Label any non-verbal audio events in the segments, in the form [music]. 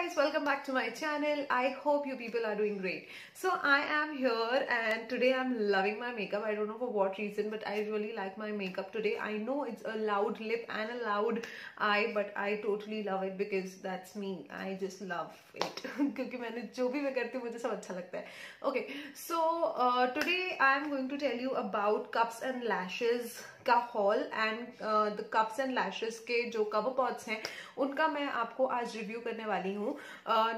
guys welcome back to my channel. I hope you people are doing great. So i am here and today i'm loving my makeup. I don't know for what reason but i really like my makeup today. I know it's a loud lip and a loud eye but i totally love it because that's me. I just love it. [laughs] kyunki okay so uh, today i am going to tell you about cups and lashes. का haul and the cups and lashes के जो cover pots हैं उनका मैं आपको आज review करने वाली हूँ।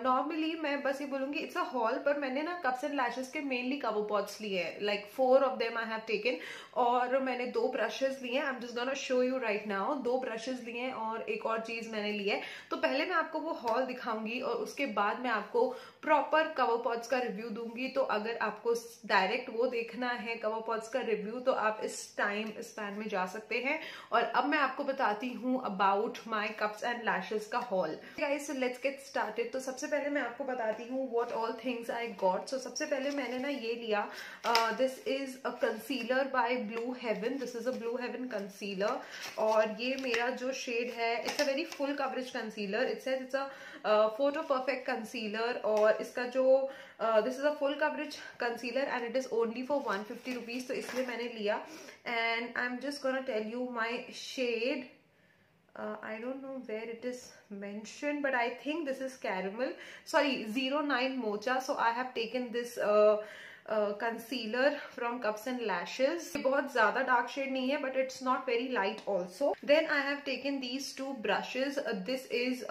नॉर्मली uh, मैं बस ये बोलूँगी इट्स अ हॉल पर मैंने ना कप्स एंड लैशेस के मेनली कवर पॉट्स लिए हैं। Like four of them I have taken और मैंने दो ब्रशेज लिए हैं। I am just gonna show you right now दो ब्रशेज लिए हैं और एक और चीज़ मैंने ली है। तो पहले मैं आपको वो हॉल दिखाऊँगी और उसके बाद मैं आपको प्रॉपर कवर पॉट्स का रिव्यू दूँगी। तो अगर आपको डायरेक्ट वो देखना है कवर पॉट्स का रिव्यू तो आप इस टाइम स्पैन में जा सकते हैं। और अब मैं आपको बताती हूँ about my cups and lashes का haul guys so let's get started तो सबसे पहले मैं आपको बताती हूँ what all things I got so सबसे पहले मैंने ना ये लिया this is a concealer by Blue Heaven this is a Blue Heaven concealer और ये मेरा जो शेड है it's a very full coverage concealer it's it's a photo perfect concealer और इसका जो this is a full coverage concealer and it is only for one fifty rupees तो इसलिए मैंने लिया and I am just gonna tell you my shade uh, I don't know where it is mentioned but I think this is caramel sorry 09 mocha so I have taken this uh, concealer from cups and lashes बहुत ज़्यादा dark shade नहीं है but it's not very light also then I have taken these two brushes this is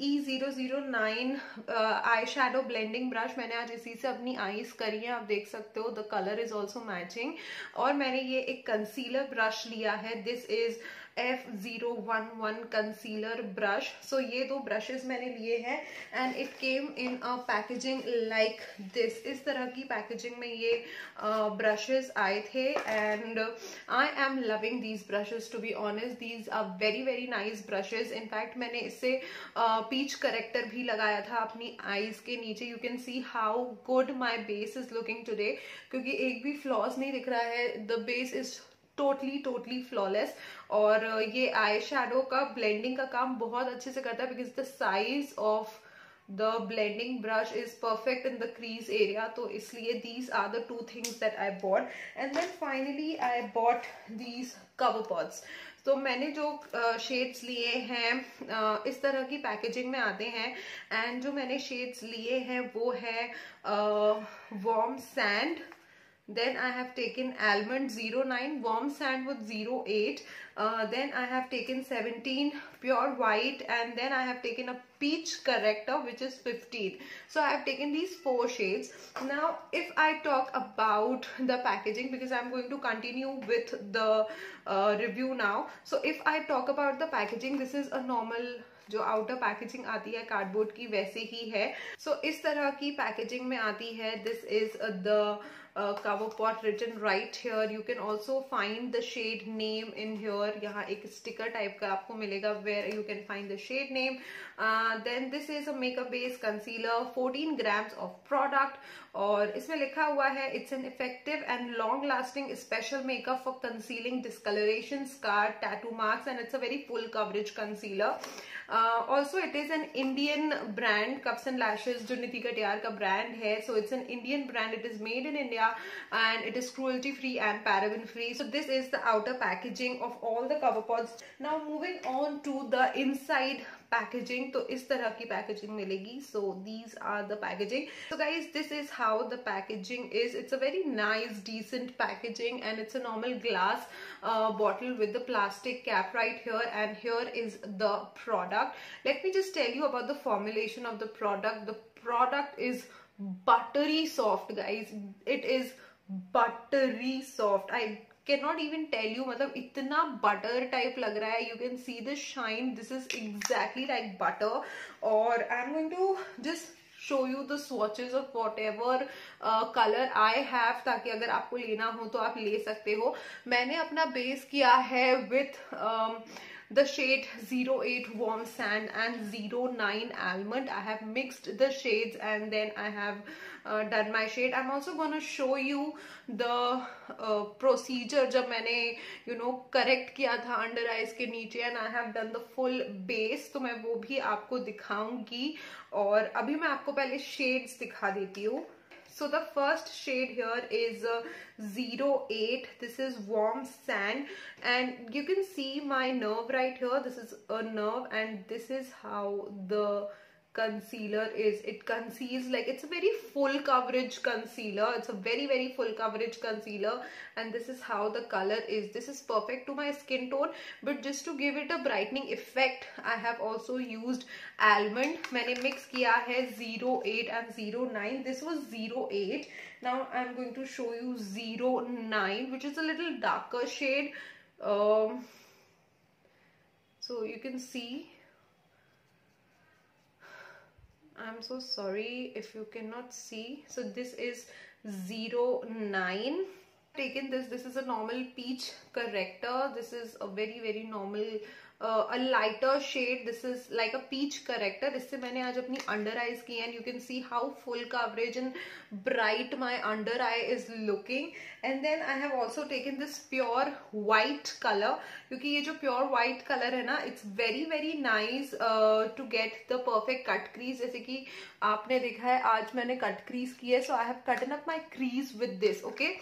E zero zero nine eye shadow blending brush मैंने आज इसी से अपनी eyes करी है, आप देख सकते हो the colour is also matching और मैंने ये एक कंसीलर ब्रश लिया है. This is F zero one one concealer brush so ये दो ब्रशेस मैंने लिए हैं and it came in a packaging like this इस तरह की पैकेजिंग में ये ब्रशेस आए थे and I am loving these brushes to be honest these are very very nice brushes in fact मैंने इससे पीच करेक्टर भी लगाया था अपनी आईज के नीचे. You can see how good my base is looking today क्योंकि एक भी फ्लॉज नहीं दिख रहा है. The base is totally totally flawless और ये आई शेडो का ब्लेंडिंग का काम बहुत अच्छे से करता है because the size of the blending brush is perfect in the crease area तो इसलिए these are the two things that I bought and then finally I bought these cover pots तो मैंने जो शेड्स uh, लिए हैं uh, इस तरह की पैकेजिंग में आते हैं. एंड जो मैंने शेड्स लिए हैं वो है warm sand then I have taken almond 09 warm sandwood 08 uh, then I have taken 17 pure white and then I have taken a peach corrector which is 15 so I have taken these four shades now if I talk about the packaging because I'm going to continue with the uh, review now so if I talk about the packaging this is a normal जो outer packaging आती है cardboard की वैसे ही है so so, इस तरह की पैकेजिंग में आती है this is the uh, cover pot written right here you can also find the shade name in here यहाँ एक sticker type का आपको मिलेगा where you can find the shade name uh, then this is a makeup base concealer 14 grams of product और इसमें लिखा हुआ है it's an effective and long lasting special makeup for concealing discoloration scar tattoo marks and it's a very full coverage concealer uh, also it is an Indian brand cups and lashes जो निति कटियार का brand है so it's an Indian brand it is made in India and it is cruelty free and paraben free so this is the outer packaging of all the cover pods now moving on to the inside packaging तो इस तरह की packaging मिलेगी so these are the packaging so guys this is how the packaging is it's a very nice decent packaging and it's a normal glass uh, bottle with the plastic cap right here and here is the product let me just tell you about the formulation of the product the product is buttery soft guys it is buttery soft i cannot even tell you मतलब इतना butter type लग रहा है you can see the shine this is exactly like butter और I'm going to just show you the swatches of whatever uh, color I have ताकि अगर आपको लेना हो तो आप ले सकते हो मैंने अपना बेस किया है with um, the shade 08 warm sand and 09 almond i have mixed the shades and then i have uh, done my shade i'm also going to show you the uh, procedure jab maine you know correct kiya tha under eyes ke niche and i have done the full base to main wo bhi aapko dikhaungi aur abhi main aapko pehle shades dikha deti hu so the first shade here is uh, 08 this is warm sand. And you can see my nerve right here. This is a nerve and this is how the concealer is it conceals like it's a very full coverage concealer it's a very very full coverage concealer and this is how the color is this is perfect to my skin tone but just to give it a brightening effect I have also used almond मैंने mix किया है 08 and 09 this was 08 now I'm going to show you 09 which is a little darker shade um, so you can see I'm so sorry if you cannot see. So this is 09. Taken this, this is a normal peach corrector. This is a very, very normal a lighter shade this is like a peach corrector इससे मैंने आज अपनी under eyes की and you can see how full coverage and bright my under eye is looking and then I have also taken this pure white color क्योंकि ये जो pure white color है ना it's very very nice uh, to get the perfect cut crease जैसे कि आपने देखा है आज मैंने cut crease की है so I have cut up my crease with this okay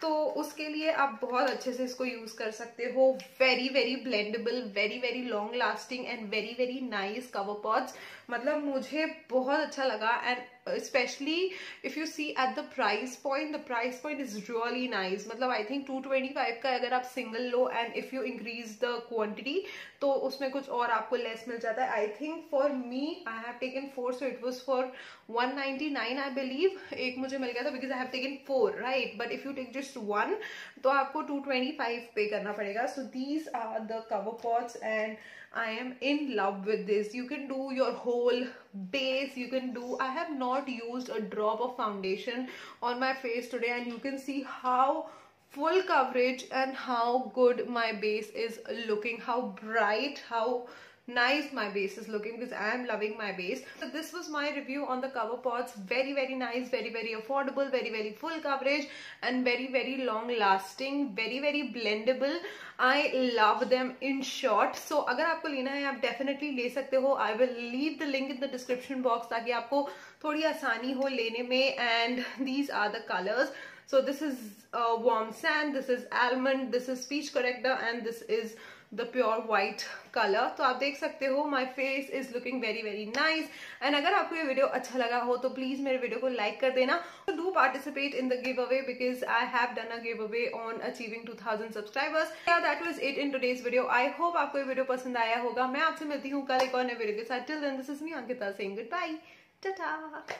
तो उसके लिए आप बहुत अच्छे से इसको यूज़ कर सकते हो very very blendable very long lasting and very very nice cover pots. मतलब मुझे बहुत अच्छा लगा and specially if you see at the price point the price point is really nice मतलब I think two twenty five का अगर आप single low and if you increase the quantity तो उसमें कुछ और आपको लेस मिल जाता है. I think for me I have taken four so it was for one ninety nine I believe एक मुझे मिल गया था because I have taken four right but if you take just one तो आपको टू ट्वेंटी फाइव पे करना पड़ेगा. So these are the cover pots and I am in love with this. You can do your whole base. You can do, I have not used a drop of foundation on my face today and you can see how full coverage and how good my base is looking. How bright, how nice my base is looking because I am loving my base. So this was my review on the cover pots. Very very nice, very very affordable, very very full coverage and very very long lasting, very very blendable. I love them in short. So अगर आपको लेना है आप definitely ले सकते हो. I will leave the link in the description box ताकि आपको थोड़ी आसानी हो लेने में and these are the colors. So this is uh, warm sand, this is almond, this is peach corrector and this is the pure white colour तो आप देख सकते हो my face is looking very very nice and अगर आपको ये video अच्छा लगा हो तो प्लीज़ मेरे वीडियो को लाइक कर देना. Do participate in the giveaway because I have done a giveaway on achieving 2000 subscribers that was it in today's video I hope आपको ये वीडियो पसंद आया होगा. मैं आपसे मिलती हूँ कल एक और नए वीडियो के साथ. Till then this is me Ankita Singh goodbye Tata